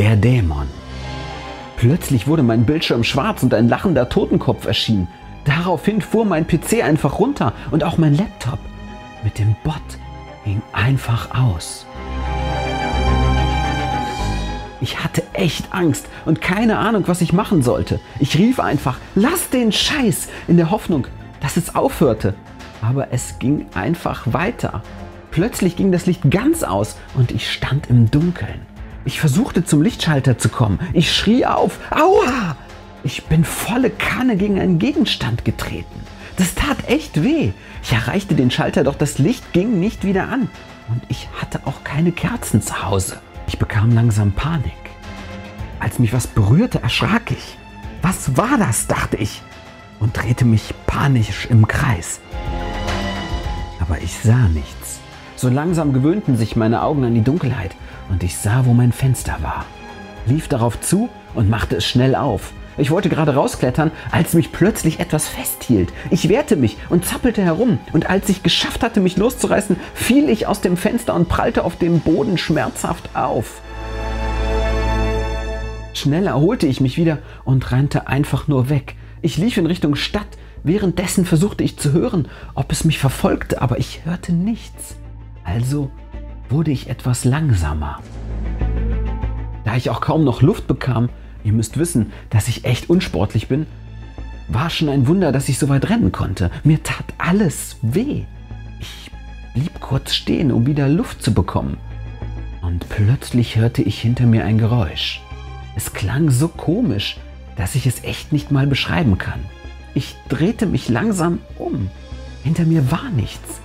Der Dämon. Plötzlich wurde mein Bildschirm schwarz und ein lachender Totenkopf erschien. Daraufhin fuhr mein PC einfach runter und auch mein Laptop. Mit dem Bot ging einfach aus. Ich hatte echt Angst und keine Ahnung, was ich machen sollte. Ich rief einfach, lass den Scheiß, in der Hoffnung, dass es aufhörte. Aber es ging einfach weiter. Plötzlich ging das Licht ganz aus und ich stand im Dunkeln. Ich versuchte zum Lichtschalter zu kommen. Ich schrie auf, aua! Ich bin volle Kanne gegen einen Gegenstand getreten. Das tat echt weh. Ich erreichte den Schalter, doch das Licht ging nicht wieder an. Und ich hatte auch keine Kerzen zu Hause. Ich bekam langsam Panik. Als mich was berührte, erschrak ich. Was war das, dachte ich und drehte mich panisch im Kreis. Aber ich sah nichts. So langsam gewöhnten sich meine Augen an die Dunkelheit und ich sah, wo mein Fenster war. Lief darauf zu und machte es schnell auf. Ich wollte gerade rausklettern, als mich plötzlich etwas festhielt. Ich wehrte mich und zappelte herum, und als ich geschafft hatte, mich loszureißen, fiel ich aus dem Fenster und prallte auf dem Boden schmerzhaft auf. Schnell erholte ich mich wieder und rannte einfach nur weg. Ich lief in Richtung Stadt. Währenddessen versuchte ich zu hören, ob es mich verfolgte, aber ich hörte nichts. Also wurde ich etwas langsamer. Da ich auch kaum noch Luft bekam, Ihr müsst wissen, dass ich echt unsportlich bin. War schon ein Wunder, dass ich so weit rennen konnte. Mir tat alles weh. Ich blieb kurz stehen, um wieder Luft zu bekommen. Und plötzlich hörte ich hinter mir ein Geräusch. Es klang so komisch, dass ich es echt nicht mal beschreiben kann. Ich drehte mich langsam um. Hinter mir war nichts.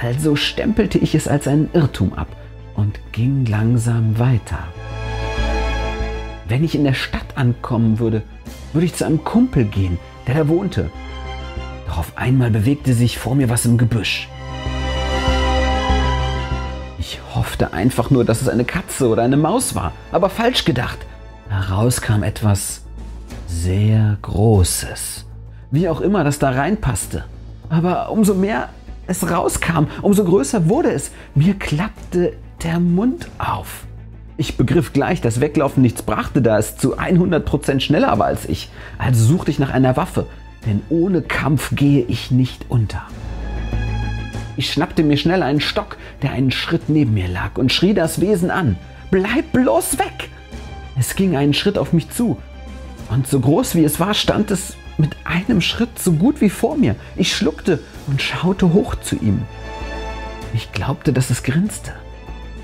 Also stempelte ich es als einen Irrtum ab und ging langsam weiter. Wenn ich in der Stadt ankommen würde, würde ich zu einem Kumpel gehen, der da wohnte. Doch auf einmal bewegte sich vor mir was im Gebüsch. Ich hoffte einfach nur, dass es eine Katze oder eine Maus war, aber falsch gedacht. Heraus kam etwas sehr Großes. Wie auch immer das da reinpasste. Aber umso mehr es rauskam, umso größer wurde es. Mir klappte der Mund auf. Ich begriff gleich, dass Weglaufen nichts brachte, da es zu 100% schneller war als ich. Also suchte ich nach einer Waffe, denn ohne Kampf gehe ich nicht unter. Ich schnappte mir schnell einen Stock, der einen Schritt neben mir lag, und schrie das Wesen an. Bleib bloß weg! Es ging einen Schritt auf mich zu, und so groß wie es war, stand es mit einem Schritt so gut wie vor mir. Ich schluckte und schaute hoch zu ihm. Ich glaubte, dass es grinste.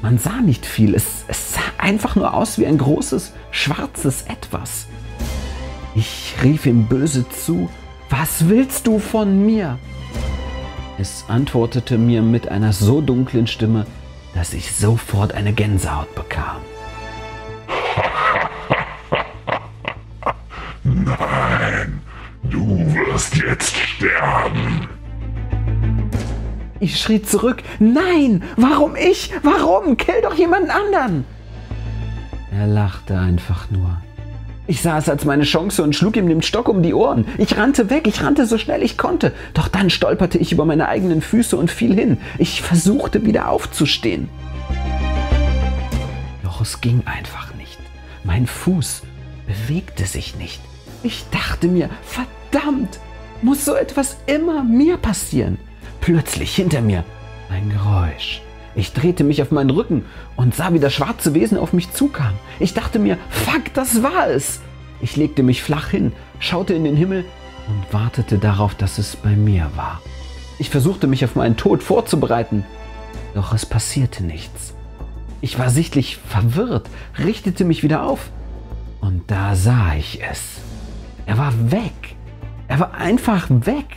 Man sah nicht viel. Es, es sah einfach nur aus wie ein großes, schwarzes Etwas. Ich rief ihm böse zu, was willst du von mir? Es antwortete mir mit einer so dunklen Stimme, dass ich sofort eine Gänsehaut bekam. Jetzt sterben. Ich schrie zurück, nein, warum ich? Warum? Kill doch jemanden anderen. Er lachte einfach nur. Ich sah es als meine Chance und schlug ihm den Stock um die Ohren. Ich rannte weg, ich rannte so schnell ich konnte. Doch dann stolperte ich über meine eigenen Füße und fiel hin. Ich versuchte wieder aufzustehen. Doch es ging einfach nicht. Mein Fuß bewegte sich nicht. Ich dachte mir, verdammt, muss so etwas immer mir passieren? Plötzlich hinter mir ein Geräusch. Ich drehte mich auf meinen Rücken und sah, wie das schwarze Wesen auf mich zukam. Ich dachte mir, fuck, das war es. Ich legte mich flach hin, schaute in den Himmel und wartete darauf, dass es bei mir war. Ich versuchte mich auf meinen Tod vorzubereiten, doch es passierte nichts. Ich war sichtlich verwirrt, richtete mich wieder auf und da sah ich es. Er war weg. Er war einfach weg.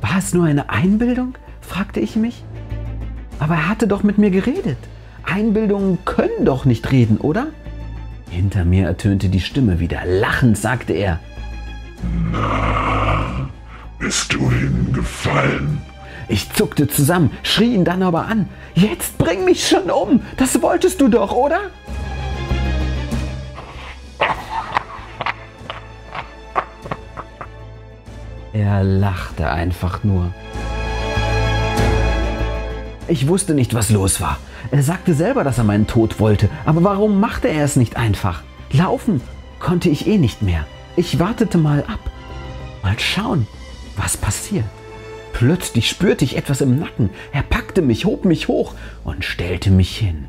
War es nur eine Einbildung? fragte ich mich. Aber er hatte doch mit mir geredet. Einbildungen können doch nicht reden, oder? Hinter mir ertönte die Stimme wieder. Lachend sagte er. Na, bist du hingefallen? Ich zuckte zusammen, schrie ihn dann aber an. Jetzt bring mich schon um. Das wolltest du doch, oder? Er lachte einfach nur. Ich wusste nicht, was los war. Er sagte selber, dass er meinen Tod wollte, aber warum machte er es nicht einfach? Laufen konnte ich eh nicht mehr. Ich wartete mal ab. Mal schauen, was passiert. Plötzlich spürte ich etwas im Nacken. Er packte mich, hob mich hoch und stellte mich hin.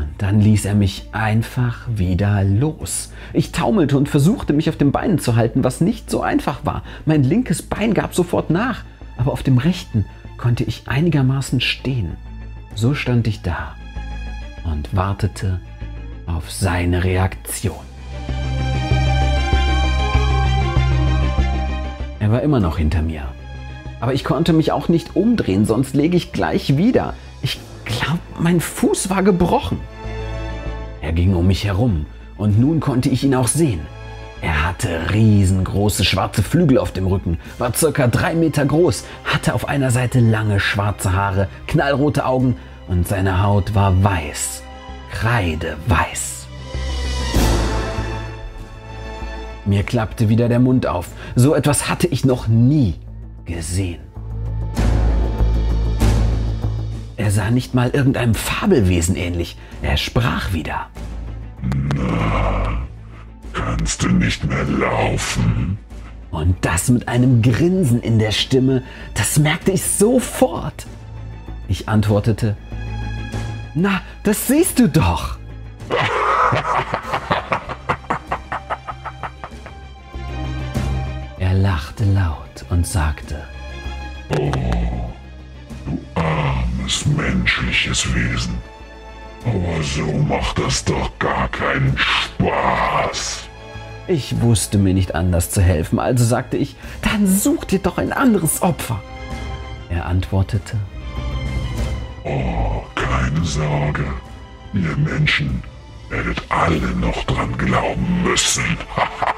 Und dann ließ er mich einfach wieder los. Ich taumelte und versuchte mich auf den Beinen zu halten, was nicht so einfach war. Mein linkes Bein gab sofort nach, aber auf dem rechten konnte ich einigermaßen stehen. So stand ich da und wartete auf seine Reaktion. Er war immer noch hinter mir. Aber ich konnte mich auch nicht umdrehen, sonst lege ich gleich wieder. Glaube, mein Fuß war gebrochen. Er ging um mich herum und nun konnte ich ihn auch sehen. Er hatte riesengroße schwarze Flügel auf dem Rücken, war circa drei Meter groß, hatte auf einer Seite lange schwarze Haare, knallrote Augen und seine Haut war weiß, kreideweiß. Mir klappte wieder der Mund auf. So etwas hatte ich noch nie gesehen. Er sah nicht mal irgendeinem Fabelwesen ähnlich. Er sprach wieder. Na, kannst du nicht mehr laufen? Und das mit einem Grinsen in der Stimme, das merkte ich sofort. Ich antwortete, na, das siehst du doch. er lachte laut und sagte, Oh, armes menschliches Wesen. Aber so macht das doch gar keinen Spaß. Ich wusste mir nicht anders zu helfen, also sagte ich, dann such dir doch ein anderes Opfer. Er antwortete, Oh, keine Sorge. Ihr Menschen werdet alle noch dran glauben müssen.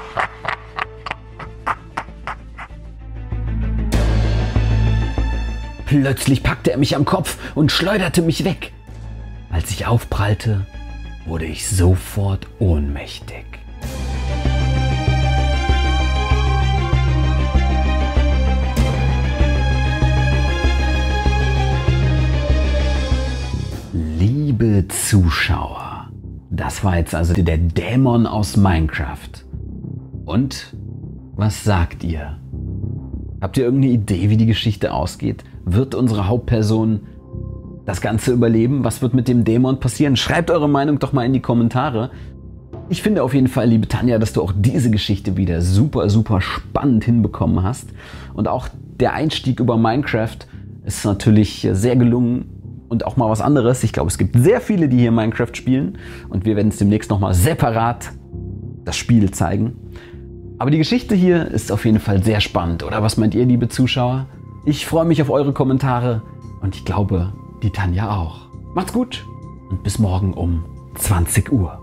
Plötzlich packte er mich am Kopf und schleuderte mich weg. Als ich aufprallte, wurde ich sofort ohnmächtig. Liebe Zuschauer, das war jetzt also der Dämon aus Minecraft. Und was sagt ihr? Habt ihr irgendeine Idee, wie die Geschichte ausgeht? Wird unsere Hauptperson das Ganze überleben? Was wird mit dem Dämon passieren? Schreibt eure Meinung doch mal in die Kommentare. Ich finde auf jeden Fall, liebe Tanja, dass du auch diese Geschichte wieder super, super spannend hinbekommen hast. Und auch der Einstieg über Minecraft ist natürlich sehr gelungen und auch mal was anderes. Ich glaube, es gibt sehr viele, die hier Minecraft spielen und wir werden es demnächst nochmal separat das Spiel zeigen. Aber die Geschichte hier ist auf jeden Fall sehr spannend, oder was meint ihr, liebe Zuschauer? Ich freue mich auf eure Kommentare und ich glaube, die Tanja auch. Macht's gut und bis morgen um 20 Uhr.